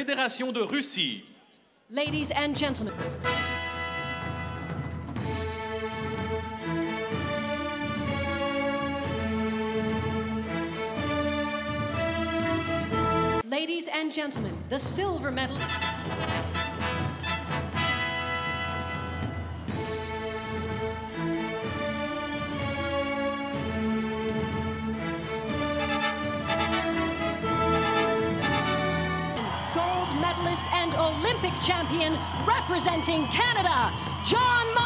Fédération de Russie. Ladies and gentlemen. Ladies and gentlemen, the silver medal. Medalist and Olympic champion representing Canada, John.